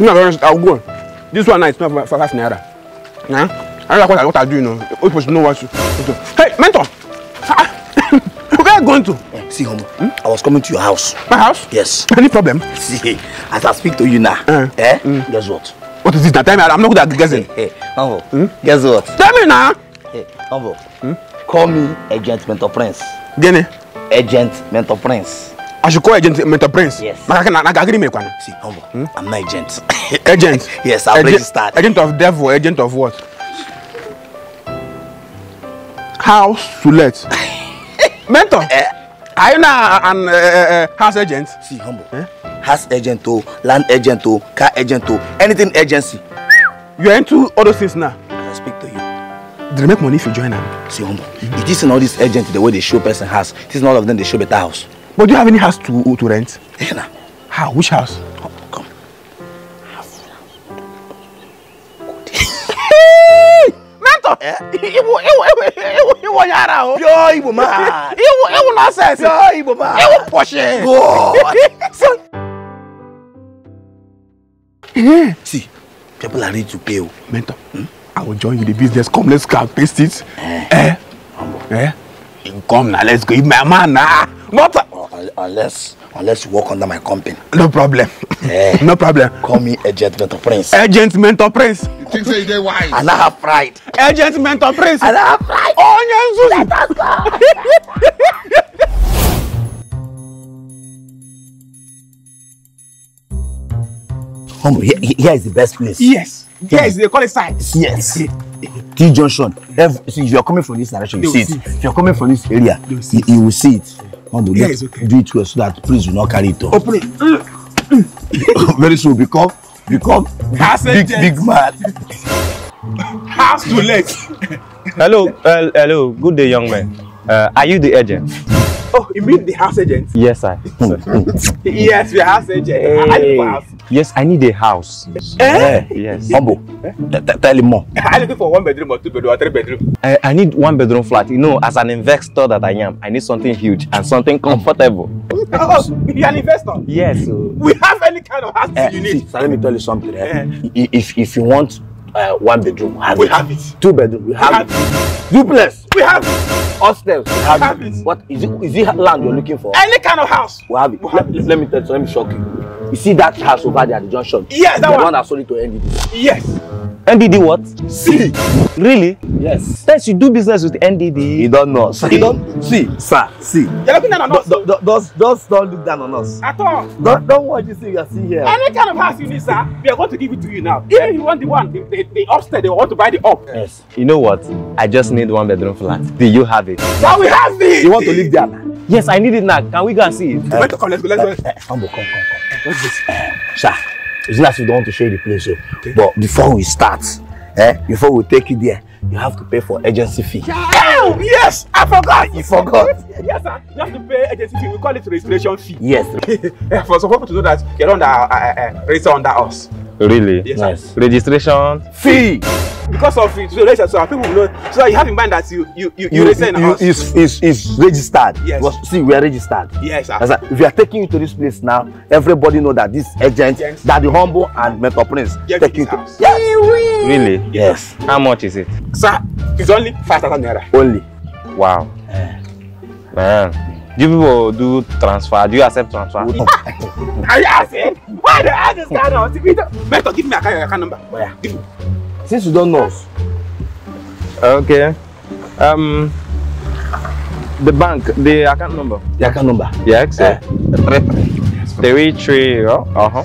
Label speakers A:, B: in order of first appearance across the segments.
A: me and Lawrence, I'll go. This one now is not five naira. Nah? I don't know what I do, you know. You're supposed to know what to do. Hey, mentor! Ah, ah. Where are you going to? Eh, see, Homo, hmm? I was coming to your house. My house? Yes. Any problem? See, as I speak to you now, uh, eh? Mm. Guess what? What is this now? Tell me, I'm not good at guessing. Hey, hey, Homo, hmm? guess what? Tell me now! Hey, eh, Homo, hmm? call me Agent Mentor Prince. Gene? Agent Mentor Prince. I should call agent prince. Yes. See, humble. Hmm? I'm not agent. agent? yes, i will agent, Agent of devil, agent of what? House to let. Mentor, eh. are you now an uh, uh, uh, house agent? See, humble. eh? house agent, to, land agent, to, car agent, to, anything agency. You are into all those things now? I speak to you. They make money if you join them. See, humble. mm -hmm. it isn't all these agents the way they show person house. It isn't all of them they show better house. But do you have any house to, uh, to rent? Yeah, nah. How? Which house? Oh, come. House. Mentor! Iwo, iwo, iwo, iwo yara o. Yo, iwo ma. Iwo, iwo nonsense. Yo, iwo ma. Iwo Porsche. God. Son. Yeah. See, people are ready to pay. Mentor, hmm? I will join you in the business. Come, let's go and paste it. Eh. Eh. Eh. Come now, let's go. My man, nah. Not unless unless you work under my company. no problem. Yeah. no problem. call me agent mentor prince. agent mentor prince. you think say you dey wise. i na have pride. agent mentor prince. i na have pride. onye nzuzu. let us go. Humble, here, here is the best place. Yes. Here yeah. is they call it side. Yes. T junction. If, see, if you are coming from this direction, you see it. If you are coming from this area, you, you will see it. Mom, will yeah, it's okay. do it well so that please will not carry it off. Open it. Mm. Very soon, become, become Has big, big man. Has to legs. hello, uh, hello, good day, young man. Uh, are you the agent? Oh, you mean the house agent? Yes, sir. yes, we're house agent. Hey. I live house. Yes, I need a house. Eh? Eh, yes. Humble. Eh? Tell him more. I you looking for one bedroom or two bedroom or three bedroom? I, I need one bedroom flat. You know, as an investor that I am, I need something huge and something comfortable. oh, you're an investor? Yes. So... We have any kind of house eh, you need. sir. let me tell you something. Eh? Eh. If, if you want uh, one bedroom. Have we it. have it. Two bedroom. We have, we have it. Duplex. We have it. Upstairs. We have, we have it. it. What is it? Is it land you're looking for? Any kind of house. We have it. We have let, it. let me tell you. let me shock you. You see that house over there at the junction? Yes, that the one. The one that sold it to NDD. Yes. NDD what? See. Really? Yes. Since you do business with NDD. You don't know. See. You don't see, sir. See. You're looking down on us. Do, do, just, just don't look down on us. At all. Don't, don't watch this thing you are seeing here. Any kind of house you need, sir, we are going to give it to you now. Even if you want the one, the, the, the upstairs, they want to buy the up. Yes. You know what? I just need one bedroom flat. Do you have it? Now we have it. You want to live there? Yes, I need it now. Can we go and see it? Uh, come, let's go. Let's go. Uh, come, come, come, come. What's this? sir? It's not as if they want to show you the place. So. Okay. But before we start, eh, before we take you there, you have to pay for agency fee. Yeah. Yes, I forgot. You forgot. Yes, sir. You have to pay agency fee. We call it registration fee. Yes. for some people to know that you're under, uh, uh, uh, register under us. Really? Yes. Nice. Registration fee. Because of it, so, so our people know. So you have in mind that you you you, you, you, you is, is is registered. Yes. Because, see, we are registered. Yes, sir. Like, if we are taking you to this place now, everybody know that this agent, yes. that the humble and mentor prince, yes, take you to. Yes. Oui, Really? Yes. How much is it? Sir, it's only five thousand naira. Only. Wow. Eh. Man. Do people do transfer? Do you accept transfer? Oh Are you asking? Why the hell is that on TV? Mentor, give me account, your account number. Oh, yeah. Give me. Since you don't know. Okay. Um, the bank, the account number. The account number. Yeah, Excel. Uh, three, three, oh, uh huh.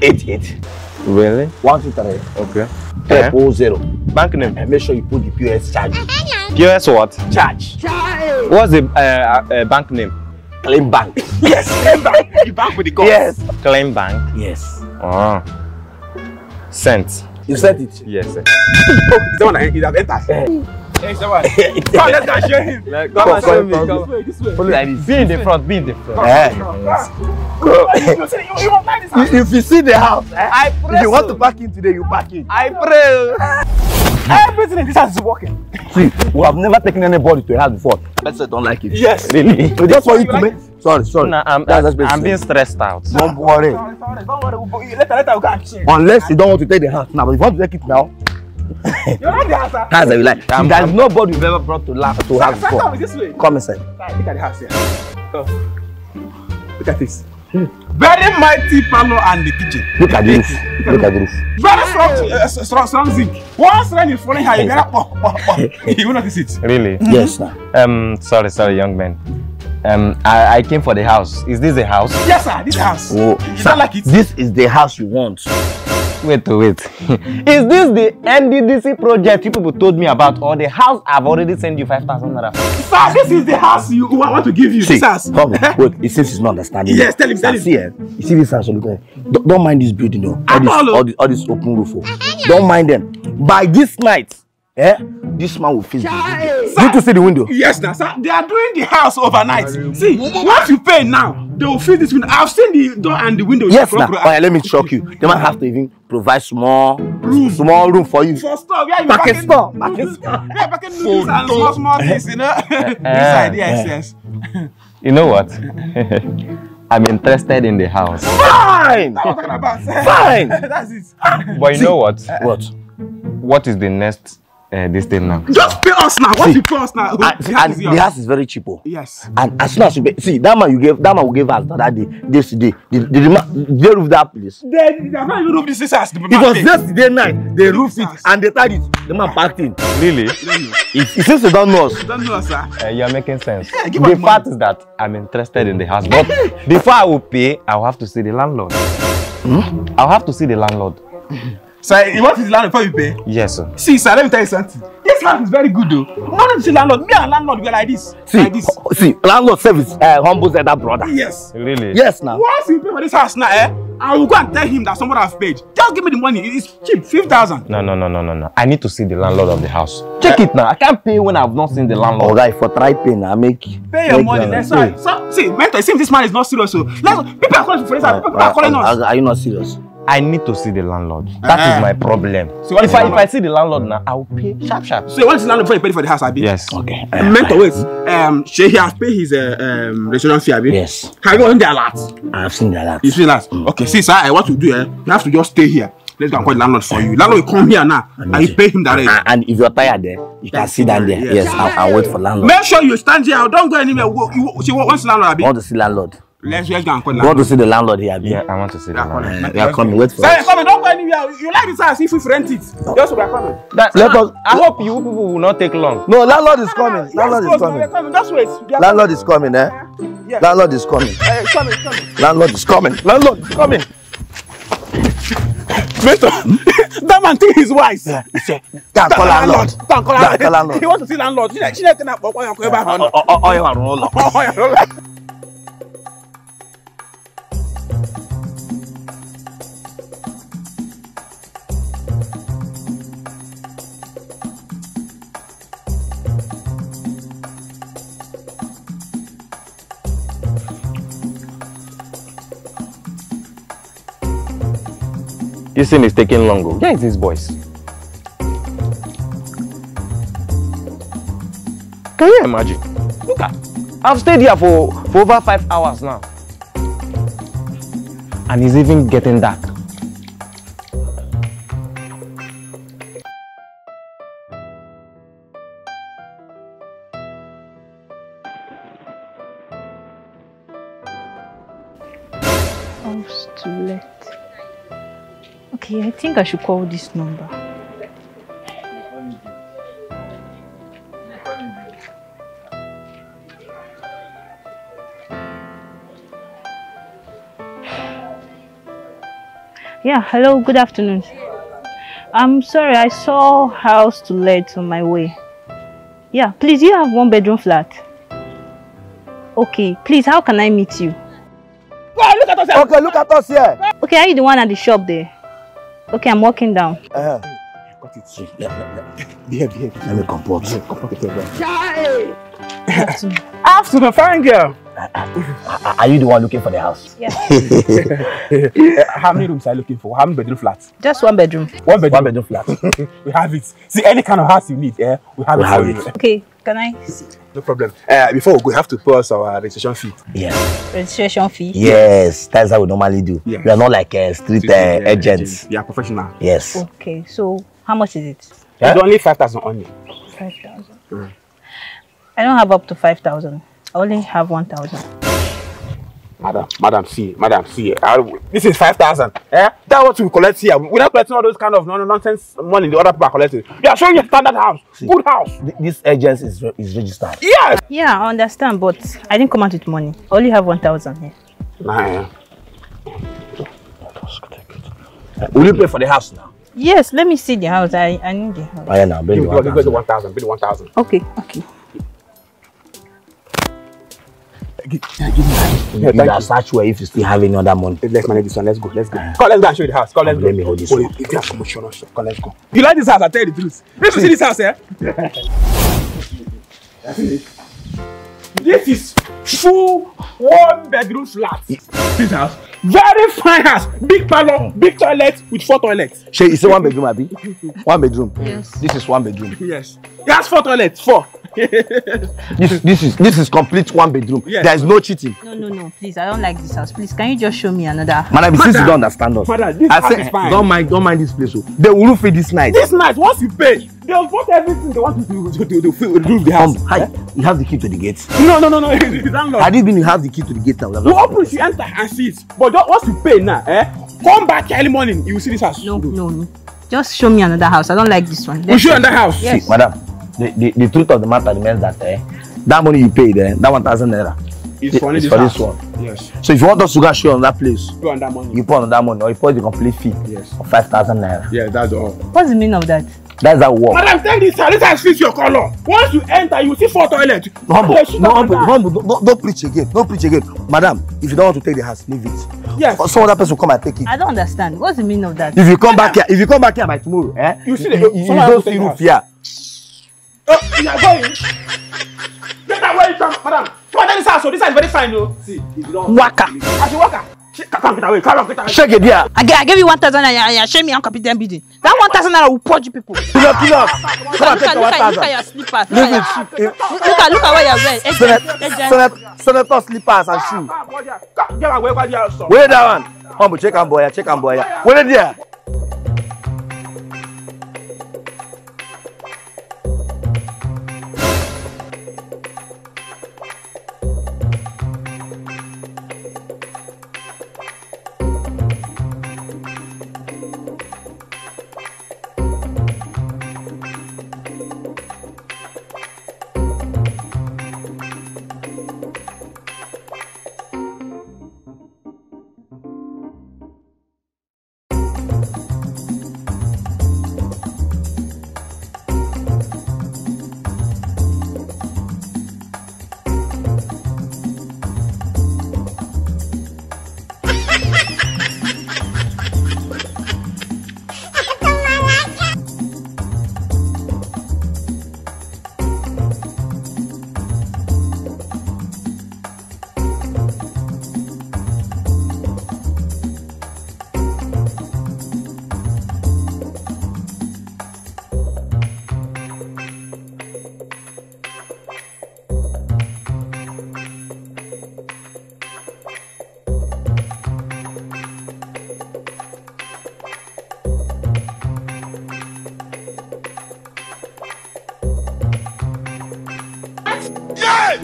A: Eight, eight. Really? One, two, three. Okay. Three, eh? oh, Bank name. And eh, make sure you put the POS charge. POS what? Charge. charge. What's the uh, uh, uh, bank name? Claim Bank. yes, Claim Bank. The bank with the cost. Yes. Claim Bank. Yes. Oh. Ah. Sent. You sent it? Yes. Sir. oh, is that one that it has entered? Eh. Come, let's go show him. Like, come, come and show me. Come. This way, this way. Follow like this. Be in the front, be in the front. Yeah. Go. If, if you see the house, eh? I pray if you so. want to park in today, you park in. I pray. Everything in this house is working. See, we have never taken anybody to a house before. Let's say don't like it. Yes. Really? So just for you to make. Sorry, sorry. Nah, I'm, that's, that's I'm being stressed out. Don't worry. Sorry, sorry. Don't worry. Later, later, we can change. Unless you don't want to take the house now, but if you want to take it now, You're not the answer. That's a lie. I'm, There's i no board we've ever brought to laugh to have before. Come this way. Come inside. Right, look at the house here. Come. Look at this. Hmm. Very mighty panel and the kitchen. Look at this. Look at this. Very strong, uh, uh strong, strong zinc. Once rain is falling here, you gotta pop, You will notice it. Really? Mm -hmm. Yes, sir. Um, sorry, sorry, young man. Um, I, I came for the house. Is this the house? Yes, sir. This house. Oh, you sir, don't like it? This is the house you want. wait to wait is this the nddc project you people told me about or the house i've already sent you five thousand naira sir this is the house you i want to give you. see sir. come eh? wait it seems he's not understanding. yes tell him tell him. see eh? you see this house olukunle eh? don't mind this building o oh. all this all this all this open roof oh. Don't mind them by this night Eh? This man will fix it. Did to see the window? Yes, now, sir. They are doing the house overnight. See, once you pay now, they will fix this window. I've seen the door and the window. Yes, now. Nah. let me shock you. They might have to even provide small room, small room for you. For stuff, yeah, you packet store, packet store. Yeah, packet noodles and small, small things, you know. Eh, eh, this idea is eh. yes. You know what? I'm interested in the house. Fine! what I'm talking about. Fine! That's it. But you know what? What? What is the next uh, this thing now. Just pay us now. What you pay us now? And, the, house and the house is very cheap. Oh. Yes. And as soon as you pay, see that man you gave that man who gave us that, day, this day, the they, they, they roof that place. The they have not even roofed this house. The it was yesterday night they roofed it and they tied it. The man packed in. Really? it, seems you don't know us. They don't know us, sir. Uh, you are making sense. Yeah, give the fact is that I'm interested in the house, but before I will pay, I will have to see the landlord. Hmm? I'll have to see the landlord. Mm-hmm. Sir, you want his landlord before you pay? Yes, sir. See, sir, let me tell you something. This land is very good, though. None of the landlord, me and landlord, we are like this. See, like this. see landlord service uh, eh, humbles that brother. Yes. Really? Yes, now. Once you pay for this house now, eh, I will go and tell him that someone has paid. Just give me the money. It's cheap, 5,000. No, no, no, no, no, no. I need to see the landlord of the house. Check uh, it now. I can't pay when I've not seen the landlord. All right, for try paying, I make Pay your money, that's right. see, mentor, it seems this man is not serious, so. Let's, people are calling for this, right, people right, are calling us. Are you not serious? I need to see the landlord. That uh -huh. is ah. my problem. So what if I if I see the landlord now, I will pay sharp sharp. So what is the landlord before you pay for the house, Abi? Yes. Okay. Uh, Mentor, wait. Um, she he has paid his uh, um restaurant fee, Abi. Yes. Have you seen the alert? I have seen the alert. You see that? Mm. Okay. See, sir, I eh, want to do. Eh, you have to just stay here. Let's go and call the landlord for you. Landlord will come here now and, and you pay him directly. And, and if you're tired there, eh, you can sit down there. Yes, yes I'll, I'll wait for landlord. Make sure you stand here. Don't go anywhere. You, you, you, what's landlord, Abi? I want to see landlord. Let's just go and call landlord. Go to see the landlord here. Yeah, I want to see the landlord. Uh, we are coming. Wait for us. Coming. Don't go anywhere. You like this house if we rent it. Yes, we are coming. That, let us. I hope you people will not take long. No, landlord is coming. Landlord is coming. Just wait. Landlord is coming, eh? Yeah. Landlord is coming. Uh, coming, coming. Landlord is coming. Landlord is coming. Mister, hmm? that man think he's wise. Yeah, he said, can't call landlord. Can't call landlord. He wants to see landlord. She like. can like. to go back on. Oh, yeah, oh, yeah, oh, yeah. This thing is taking longer. Oh. Where is this boys? Can you imagine? Look at, I've stayed here for, for over five hours now. And it's even getting dark.
B: think I should call this number. Yeah, hello, good afternoon. I'm sorry, I saw house to let on my way. Yeah, please, you have one bedroom flat. Okay, please, how can I meet you? look at us Okay, look at us here! Okay, are you the one at the shop there? Okay, I'm walking down.
A: Uh, uh-huh. got it. Yeah, yeah, yeah. Behave, behave. Let me comport. Behave, comport. Shy! Afternoon, fine girl. Uh, uh, are you the one looking for the house? Yes. Uh, how many rooms are you looking for? How many bedroom flats? Just one bedroom. One bedroom, one bedroom flat. we have it. See, any kind of house you need, Yeah, We have we it. Have it.
B: Okay, can I see?
A: No problem. Uh, before we go, we have to pay us our registration fee. Yeah.
B: Registration fee?
A: Yes, that's how we normally do. Yeah. We are not like uh, street, uh, agents. We are professional. Yes.
B: Okay, so how much is it?
A: Yeah? It's only 5,000 only.
B: 5,000. Mm. I don't have up to 5,000. I only have 1,000.
A: Madam, madam, see, madam, see. I, this is 5,000. Eh? That's what we collect here. We're not collecting all those kind of nonsense money the other people are collecting. You are showing a standard house, see, good house. this agent is, is registered.
B: Yeah. Yeah, I understand, but I didn't come out with money. I only have 1,000 here.
A: Nah, yeah. Will you pay for the house now?
B: Yes, let me see the house. I, I need the house.
A: Oh, yeah, now. Pay the 1,000. the 1,000. Okay, okay. Give, me that. yeah, you are such way if you still have any other money. Let's manage this one. Let's go. Let's go. Uh, Come, let's go and show you the house. Come, let's go. Let me hold this. Hold it. so much insurance, come, let's go. You like this house? I tell you the truth. Let's see this house, eh? This is full one bedroom flat. This house very fine house big parlour big toilet with four toilets. ṣe you say one bedroom abi one bedroom. yes this is one bedroom. yes he has four toilets four. this this is this is complete one bedroom. Yes. there is no cheating. no
B: no no please i don't like this house please can you just show me another. madam since you don understand us. madam this I house say, is fine. don't
A: mind don't mind this place o. Oh. they will roof it this night. this night once you pay They'll vote everything. They want to, do. to, to, to roof the house. hi, eh? you have the key to the gate. No, no, no, no. It's unlocked. Had you been you have the key to the gate now. You open, you enter and see it. But just, once you pay now, eh? Come back early morning, you will see this house. No, no, no. Just
B: show me another house. I don't like
A: this one. We show another house. Yes. See, madam, the, the, the truth of the matter remains that eh, that money you paid, eh, that 1,000 naira, it's for, it's this, for this one. Yes. So if you want us to go and show on that place, you put on that money. You put on that money, or you put the complete fee yes. of 5,000 naira. Yeah, that's all. What's the meaning of that? That's how it works. Madam, tell this sir, this has fixed your color. Once you enter, you see four toilets. No, humble, no, humble, humble, no, no, don't preach again. Don't preach again. Madam, if you don't want to take the house, leave it. Yes. Or some other person will come and take it.
B: I don't understand. What's the meaning of that? If
A: you come Madam, back here, if you come back here by tomorrow, eh? You see the you, you, you don't see roof here. Oh, you are going. Get away from madam. Come on, tell this house. So oh, this house is very fine, though. See, if you don't. Waka. As you waka. Shake
B: it, yeah. I, gave, I gave you 1,000 naira. You shame me, I'm competing bidding. That 1,000 naira will purge you people. Look at, look, look, at, look at your slippers. Look, at, look at what you're wearing. Senator, senator,
A: senator slippers and shoes. Where that one? Humble, check and boy, check and boy. Where there?
B: Ei!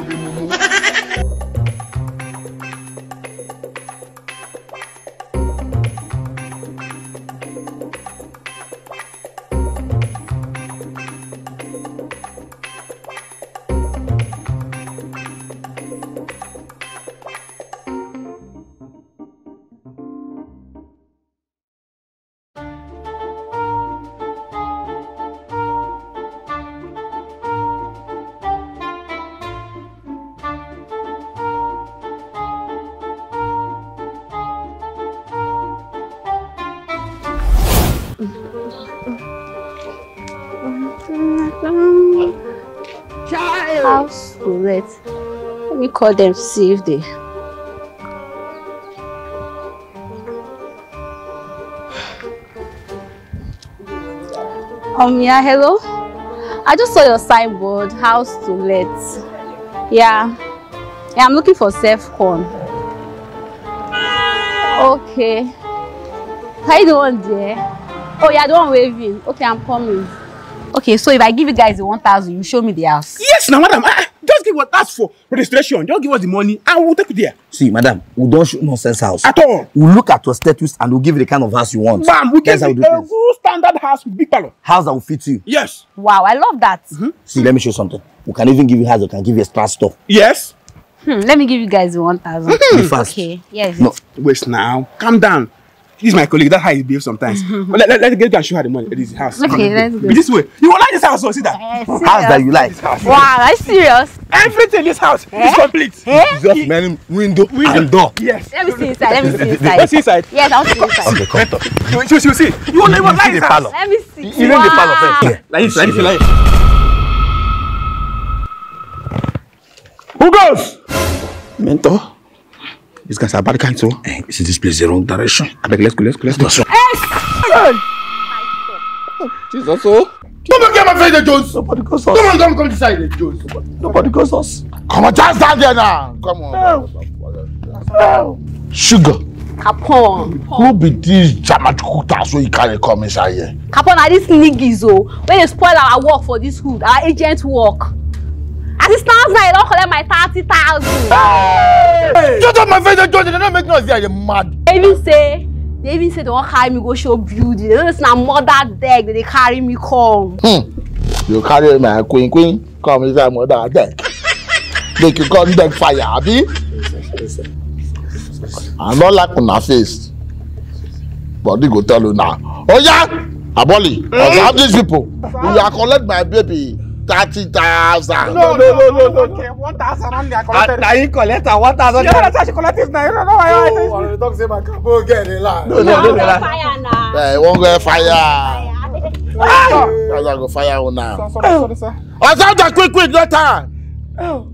B: house to rent. Let me call them see if they. Um, yeah, hello. I just saw your signboard, house to let. Yeah. Yeah, I'm looking for self-con. Okay. How you one there? Oh yeah, the one waving. Okay, I'm coming. Okay, so if I give you guys the 1,000, you show
A: me the house. Yes, now, madam. I, just give us that for registration. Just give us the money and we'll take you there. See, madam, we don't show nonsense house. At all. We'll look at your status and we'll give you the kind of house you want. Bam, we can give you a good standard house with big parlor. House that will fit you. Yes. Wow, I love that. Mm -hmm. See, let me show you something. We can even give you house that can give you a star store. Yes.
B: Hmm, let me give you guys the 1,000. Mm -hmm. Be fast.
A: Okay, yes. No, wait now. Calm down. This is my colleague. That's how he behaves sometimes. but let, let, let's get and show her the money. This house. Okay, let's go. This way. You will like this house, so oh, see that. Uh, house that you like. House. Wow, are you
B: serious?
A: Everything in this house eh? is complete. Eh? Just many window, window and door. Yes. Let me see inside. Let me see inside. let me see inside. Yes, I'll see inside. Okay, come on. You, you, you see. You will never like this house. Let me see. You know the parlor first. Like this, like this, like this. Who goes? Mentor. This guy's a bad guy too. Hey, eh, is this place the wrong direction? I beg, let's go, let's go, let's go. Yes! Oh, Jesus, oh. Come and get my friend, Jones. Nobody goes us. Come on, come,
C: come decide, Jones. Nobody, nobody goes us. Come on, just stand there now. Come on. Oh. Sugar. Capone. Who be this Jamat Kuta when you can't come inside here?
B: Capone, are these niggas, oh? When you spoil our work for this hood, our agent work. As it stands now, you don't collect my 30,000. Hey! Shut up my face, George.
C: They not make noise here. You're mad.
B: They even say, they even say they won't carry me go show beauty. They don't listen to mother deck. They carry me come.
C: Hmm. You carry my queen, queen. Come inside mother deck. They can come deck fire, Abby. I'm not like on her face. But Body go tell you now. Oh yeah, Aboli, mm. I have these people. You are collect my baby thirty thousand. no no no no
A: no. one thousand only i collected. na him
C: collect am one thousand. you know that she collect it na you know why i say. no
A: you talk say my capo
C: get the land. no no no no. fire na. I wan go fire. Ah! I go fire now. Sorry, sorry, sorry, sir. Osanja
A: quick quick no time. Oh.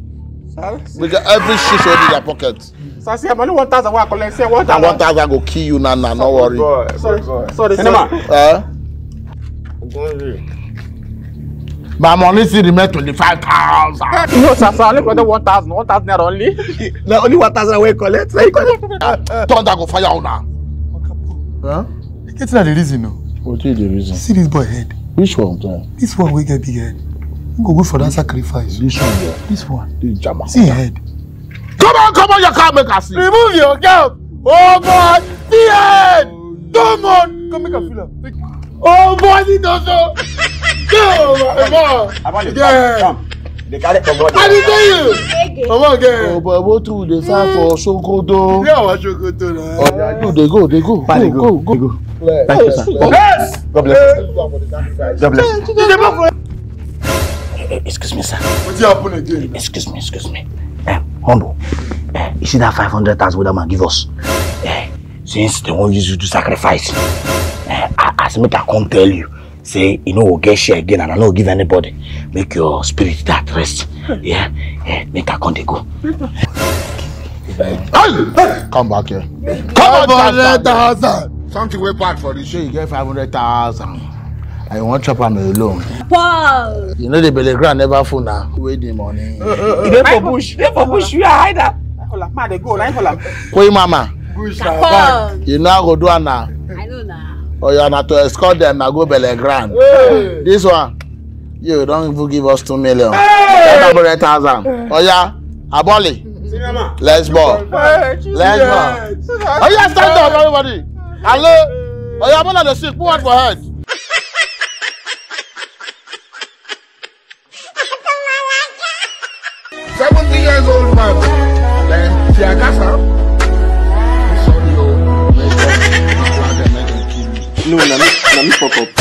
C: Because every shit wey dey their pocket.
A: Sir, see, I'm only one thousand wey I collect. See, one
C: thousand. One thousand go kill you now, now. No oh, worry. Oh,
A: sorry, sorry. Sorry, Cinema.
C: Eh? my money still remain twenty-five thousand.
A: no sir sir i only collect one thousand one thousand naira only. na only one thousand wey you
C: collect na you collect. thunder go fire una. Huh? Get na the reason o. What is the reason? See this boy head. Which one? Sir? This one wey get big head. He go good for that sacrifice. Which one? Yeah. This one. This jama. See your head. Come on, come on, you can't make us see. Remove your cap. Oh my, the head. Come on. Come make a feel. Oh, boy, oh, it also. Go, Come on, I on, to yeah. come. They carry from God. I didn't tell you. Come on, girl. Oh, but what do they serve for mm. Sokoto? Yeah, what Sokoto? Oh, they go, they go. Go, go, go. go. Thank you, sir. Yes. God bless. God bless. Eh, eh, excuse
A: me, sir. What happened again? Eh, excuse me, excuse me. Eh, Hondo, eh, you see that 500 thousand that man give us? Eh, since they won't use you to sacrifice. Eh, as make i come tell you say you know, we'll get share again and i no give anybody make your spirit that rest hmm. yeah yeah make i come to go.
C: come back here. come back here. something wey bad for the show you get five hundred thousand. I want chop am alone.
A: Paul!
C: You know the belly ground never full now. Wait the money.
A: You dey for bush. You dey for bush. You are hide am. Hold am. Ma dey go. Line for them.
C: Koi mama.
A: Bush na
C: You know I go do it now oya oh, not to escort them. na go belegrand hey. this one you don't even give us two million hey. eight thousand oya oh, aboli let's ball let's Oh yeah, stand up everybody hello oya oh, abona the seat. put one for head. seventy years old man then fiagasa. no no,
B: no, no,